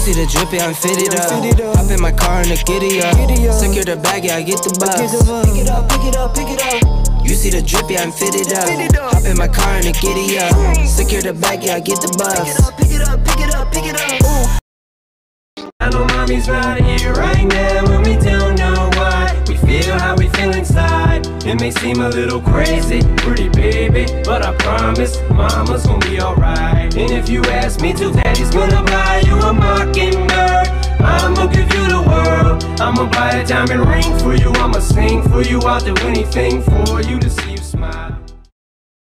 see the drippy, I'm fitted up. Hop in my car and the giddy up. Secure the bag, yeah, I get the bus. Pick it up, pick it up, pick it up. You see the drippy, I'm fitted up. Hop in my car and the giddy up. Secure the bag, yeah, I get the bus. Pick it up, pick it up, pick it up, pick it up. I know mommy's not here right now and we don't know why We feel how we feel inside It may seem a little crazy, pretty baby But I promise mama's gonna be alright And if you ask me to, daddy's gonna buy you a mockingbird. I'ma give you the world. I'ma buy a diamond ring for you. I'ma sing for you. I'll do anything for you to see